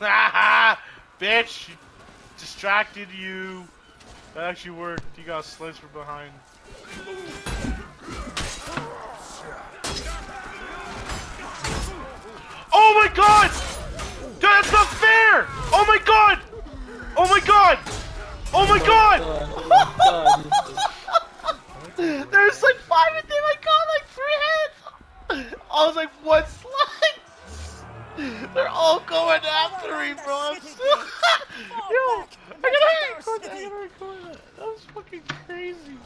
Bitch! Distracted you! That actually worked. You got sliced from behind. Oh my god! Oh my god! Oh my god! There's like five of them, I got like three heads! I was like, what slice? They're all going after me, bro. I'm so... Yo, I gotta record that. I gotta record that. That was fucking crazy.